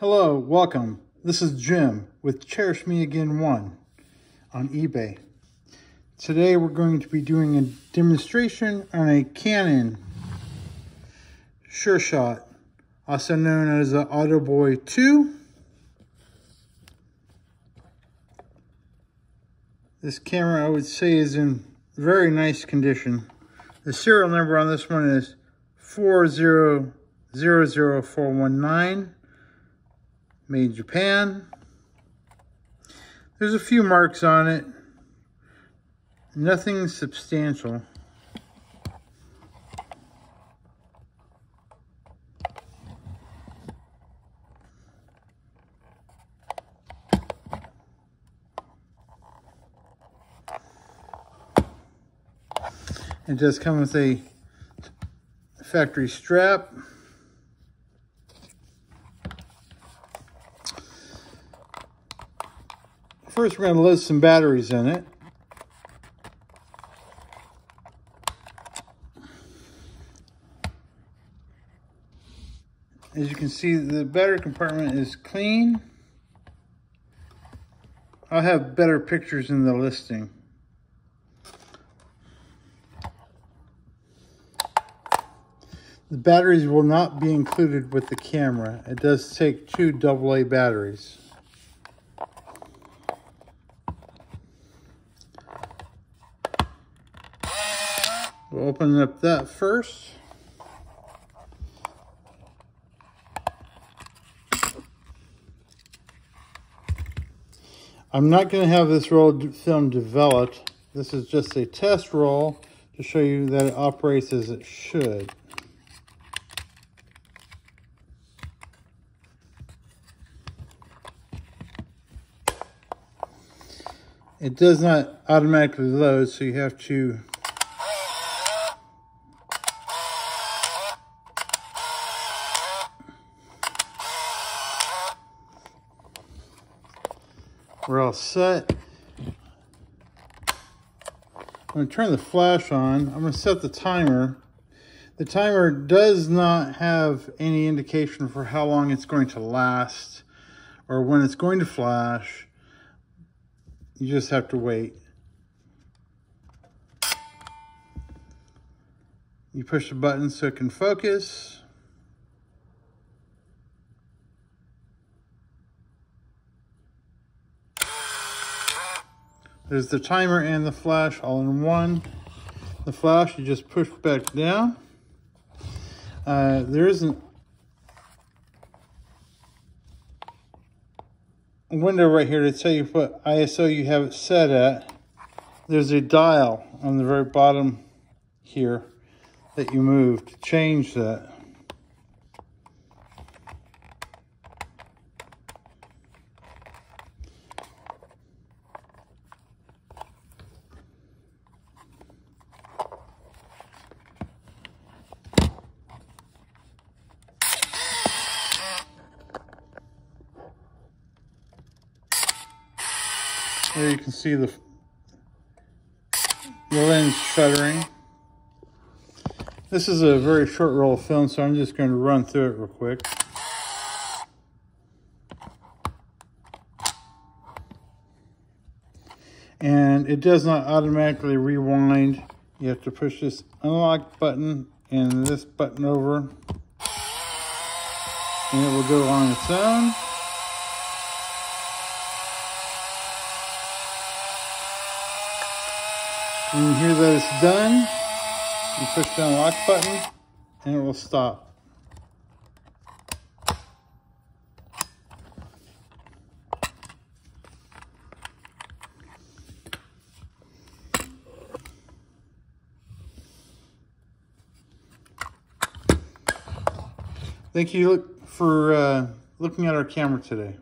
Hello, welcome. This is Jim with Cherish Me Again 1 on eBay. Today we're going to be doing a demonstration on a Canon Sure Shot, also known as the Autoboy 2. This camera I would say is in very nice condition. The serial number on this one is 4000419, made Japan. There's a few marks on it, nothing substantial. It does come with a factory strap. First, we're going to load some batteries in it. As you can see, the battery compartment is clean. I'll have better pictures in the listing. The batteries will not be included with the camera. It does take two AA batteries. We'll open up that first. I'm not going to have this roll film developed. This is just a test roll to show you that it operates as it should. It does not automatically load, so you have to We're all set. I'm going to turn the flash on. I'm going to set the timer. The timer does not have any indication for how long it's going to last or when it's going to flash. You just have to wait. You push the button so it can focus. There's the timer and the flash all in one. The flash, you just push back down. Uh, there isn't a window right here to tell you what ISO you have it set at. There's a dial on the very bottom here that you move to change that. There you can see the, the lens shuttering. This is a very short roll of film, so I'm just going to run through it real quick. And it does not automatically rewind. You have to push this unlock button and this button over. And it will go on its own. When you hear that it's done, you push down the lock button and it will stop. Thank you for uh, looking at our camera today.